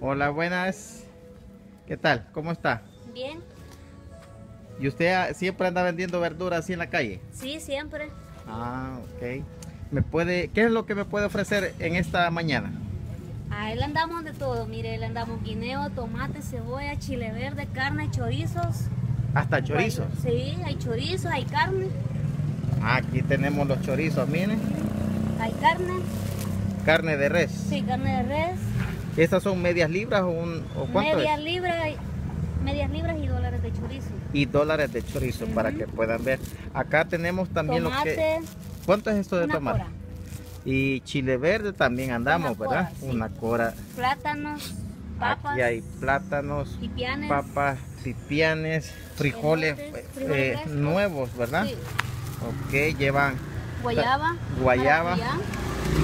Hola, buenas. ¿Qué tal? ¿Cómo está? Bien. ¿Y usted siempre anda vendiendo verduras así en la calle? Sí, siempre. Ah, ok. ¿Me puede, ¿Qué es lo que me puede ofrecer en esta mañana? A él andamos de todo. Mire, le andamos guineo, tomate, cebolla, chile verde, carne, chorizos. Hasta chorizos. Sí, hay chorizos, hay carne. Aquí tenemos los chorizos, miren. Hay carne. Carne de res. Sí, carne de res. ¿Estas son medias libras o, un, o cuánto medias es? libras, medias libras y dólares de chorizo. Y dólares de chorizo para que puedan ver. Acá tenemos también lo que... ¿Cuánto es esto de una tomate? cora. Y chile verde también andamos, Una ¿verdad? cora, sí. Una cora. plátanos, papas, Aquí hay plátanos, pipianes. papas, pipianes, frijoles, Elotes, eh, frijoles nuevos, ¿verdad? Sí, Ok, llevan guayaba, Guayaba. maracuyá,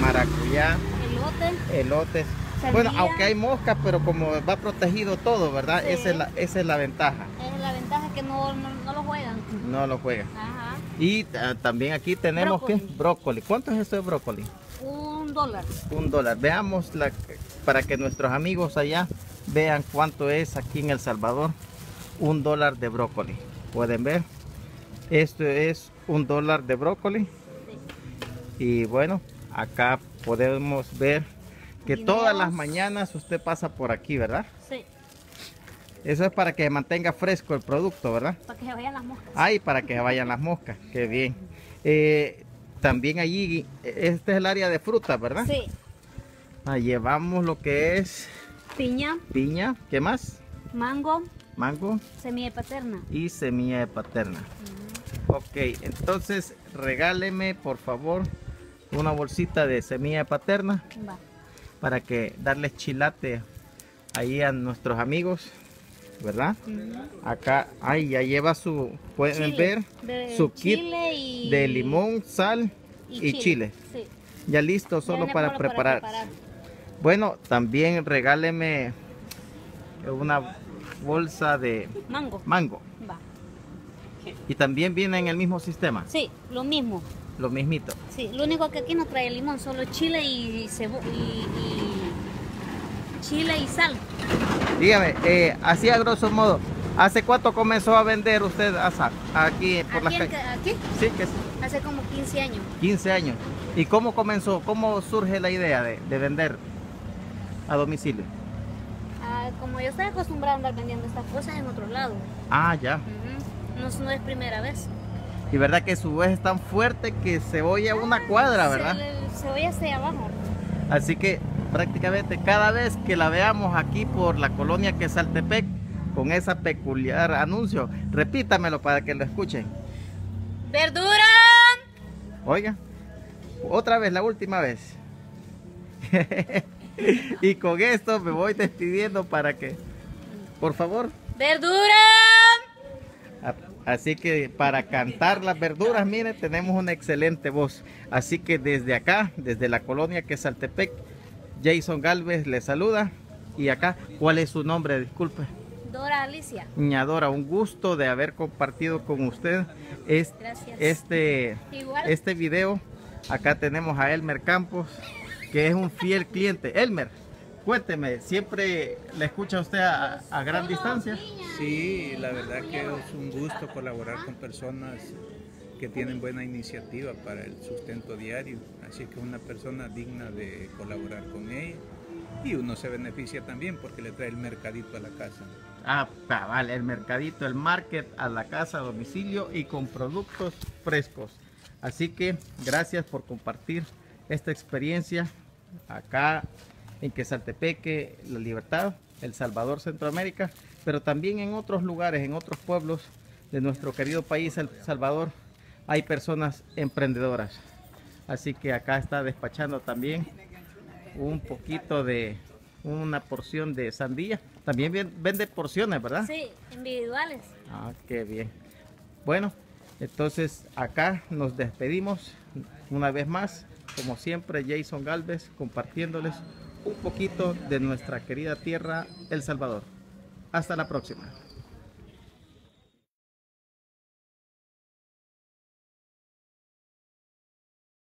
maracuyá, elote, elotes. Bueno, aunque hay moscas, pero como va protegido todo, ¿verdad? Sí. Esa, es la, esa es la ventaja. Es la ventaja que no, no, no lo juegan. No lo juegan. Ajá. Y ah, también aquí tenemos que Brócoli. ¿Cuánto es esto de brócoli? Un dólar. Un dólar. Veamos la, para que nuestros amigos allá vean cuánto es aquí en El Salvador. Un dólar de brócoli. Pueden ver. Esto es un dólar de brócoli. Y bueno, acá podemos ver que todas las mañanas usted pasa por aquí, ¿verdad? Sí, Eso es para que mantenga fresco el producto, ¿verdad? para que se vayan las moscas. Ay, para que vayan las moscas. Qué bien. Eh, también allí, este es el área de frutas, ¿verdad? Sí, Ah, llevamos lo que es piña, piña, ¿qué más? mango, Mango semilla paterna. y semilla de paterna. Ok, entonces regáleme por favor una bolsita de semilla de paterna Va. Para que darles chilate ahí a nuestros amigos, ¿verdad? Acá, ay, ya lleva su, pueden Chile, ver, de su kit y- de limón, sal y, chile. Sí. Ya listo, Ya solo para preparar. Bueno, también regáleme una bolsa de Mango. mango. Va. Y también viene en el mismo sistema, Sí, lo mismo. lo mismito. Sí, lo único que aquí no trae limón, solo chile y cebo y, y chile y sal. Dígame, eh, así a grosso modo, ¿hace cuánto comenzó a vender usted asa aquí por las Aquí, en calles? ca- aquí, Sí, que es hace como 15 años. 15 años. ¿Y cómo comenzó? ¿Cómo surge la idea de, de vender a domicilio? Ah, como yo estoy acostumbrada a andar vendiendo estas cosas en otro lado. Ah, ya. No es primera vez. Y verdad que su voz es tan fuerte que se oye a una cuadra, ¿verdad? Se, se oye hacia abajo. Así que prácticamente cada vez que la veamos aquí por la colonia Quesaltepec con esa peculiar anuncio, repítamelo para que lo escuchen. ¡Verdura! Oiga, otra vez, la última vez. y con esto me voy despidiendo para que, por favor, ¡Verdura! Así que para cantar las verduras, mire, tenemos una excelente voz. Así que desde acá, desde la colonia Quesaltepec, Jason Galvez le saluda. Y acá, ¿cuál es su nombre? Disculpe. Dora Alicia. Ñadora, un gusto de haber compartido con usted Gracias. este, Igual. este video. Acá tenemos a Elmer Campos, que es un fiel cliente. Elmer, cuénteme, ¿siempre le escucha usted a, a gran distancia? Sí, la verdad que es un gusto colaborar con personas que tienen buena iniciativa para el sustento diario, así que una persona digna de colaborar con ella y uno se beneficia también porque le trae el mercadito a la casa. Ah, cabal, el mercadito, el market a la casa, a domicilio y con productos frescos. Así que gracias por compartir esta experiencia acá en Quesaltepeque, La Libertad, El Salvador, Centroamérica, pero también en otros lugares, en otros pueblos de nuestro querido país, El Salvador, hay personas emprendedoras. Así que acá está despachando también un poquito de una porción de sandía. También ven- vende porciones, ¿verdad? Sí, individuales. Ah, qué bien. Bueno, entonces acá nos despedimos una vez más. Como siempre, Jason Galvez compartiéndoles un poquito de nuestra querida tierra, El Salvador. Hasta la próxima.